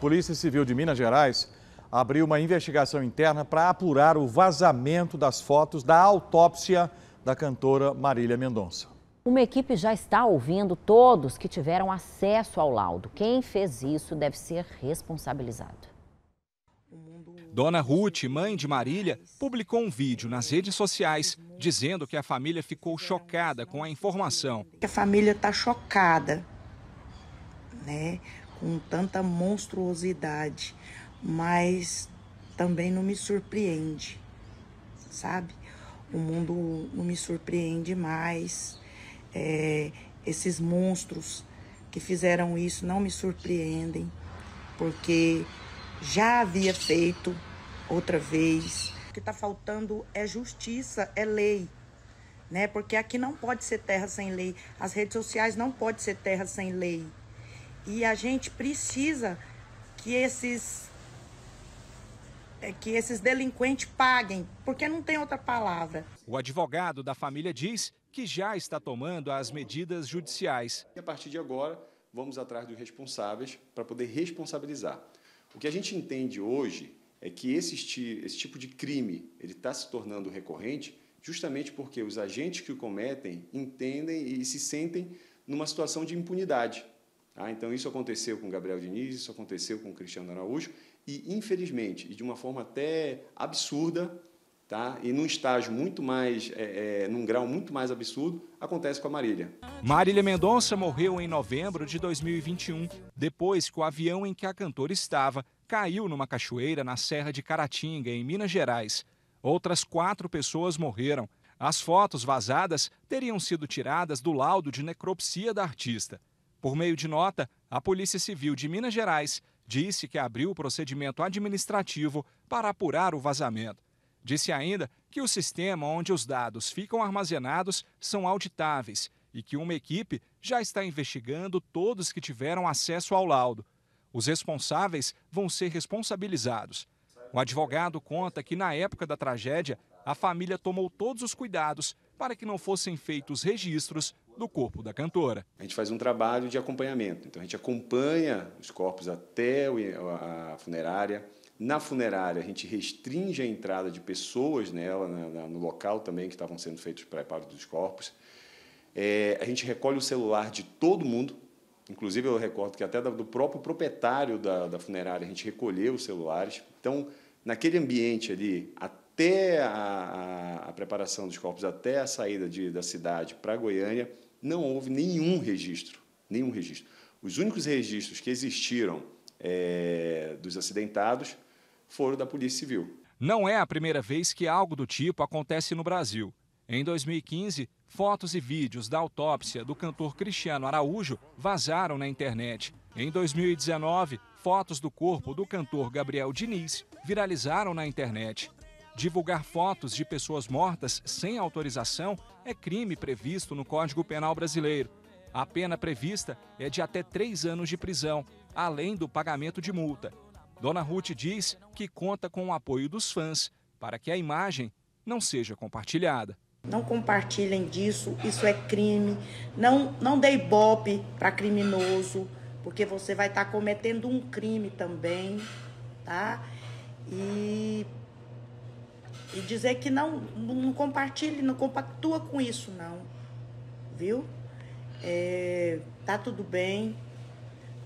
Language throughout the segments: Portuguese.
Polícia Civil de Minas Gerais abriu uma investigação interna para apurar o vazamento das fotos da autópsia da cantora Marília Mendonça. Uma equipe já está ouvindo todos que tiveram acesso ao laudo. Quem fez isso deve ser responsabilizado. Dona Ruth, mãe de Marília, publicou um vídeo nas redes sociais dizendo que a família ficou chocada com a informação. A família está chocada, né, com tanta monstruosidade, mas também não me surpreende, sabe? O mundo não me surpreende mais. É, esses monstros que fizeram isso não me surpreendem, porque já havia feito outra vez. O que está faltando é justiça, é lei. Né? Porque aqui não pode ser terra sem lei. As redes sociais não pode ser terra sem lei. E a gente precisa que esses é que esses delinquentes paguem, porque não tem outra palavra. O advogado da família diz que já está tomando as medidas judiciais. E a partir de agora, vamos atrás dos responsáveis para poder responsabilizar. O que a gente entende hoje é que esse, esse tipo de crime ele está se tornando recorrente justamente porque os agentes que o cometem entendem e se sentem numa situação de impunidade. Ah, então, isso aconteceu com Gabriel Diniz, isso aconteceu com Cristiano Araújo, e, infelizmente, e de uma forma até absurda, tá? e num estágio muito mais, é, é, num grau muito mais absurdo, acontece com a Marília. Marília Mendonça morreu em novembro de 2021, depois que o avião em que a cantora estava caiu numa cachoeira na Serra de Caratinga, em Minas Gerais. Outras quatro pessoas morreram. As fotos vazadas teriam sido tiradas do laudo de necropsia da artista. Por meio de nota, a Polícia Civil de Minas Gerais disse que abriu o procedimento administrativo para apurar o vazamento. Disse ainda que o sistema onde os dados ficam armazenados são auditáveis e que uma equipe já está investigando todos que tiveram acesso ao laudo. Os responsáveis vão ser responsabilizados. O advogado conta que, na época da tragédia, a família tomou todos os cuidados para que não fossem feitos registros do corpo da cantora. A gente faz um trabalho de acompanhamento. Então, a gente acompanha os corpos até a funerária. Na funerária, a gente restringe a entrada de pessoas nela, no local também que estavam sendo feitos os preparos dos corpos. É, a gente recolhe o celular de todo mundo, Inclusive, eu recordo que até do próprio proprietário da, da funerária a gente recolheu os celulares. Então, naquele ambiente ali, até a, a, a preparação dos corpos, até a saída de, da cidade para Goiânia, não houve nenhum registro. Nenhum registro. Os únicos registros que existiram é, dos acidentados foram da Polícia Civil. Não é a primeira vez que algo do tipo acontece no Brasil. Em 2015, fotos e vídeos da autópsia do cantor Cristiano Araújo vazaram na internet. Em 2019, fotos do corpo do cantor Gabriel Diniz viralizaram na internet. Divulgar fotos de pessoas mortas sem autorização é crime previsto no Código Penal brasileiro. A pena prevista é de até três anos de prisão, além do pagamento de multa. Dona Ruth diz que conta com o apoio dos fãs para que a imagem não seja compartilhada. Não compartilhem disso, isso é crime. Não, não dê ibope para criminoso, porque você vai estar tá cometendo um crime também, tá? E, e dizer que não, não compartilhe, não compactua com isso, não. Viu? É, tá tudo bem.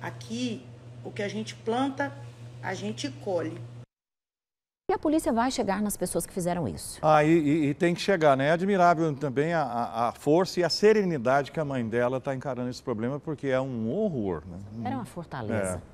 Aqui, o que a gente planta, a gente colhe. E a polícia vai chegar nas pessoas que fizeram isso. Ah, e, e tem que chegar, né? É admirável também a, a, força e a serenidade que a mãe dela está encarando esse problema, porque é um horror. Né? Era uma fortaleza. É.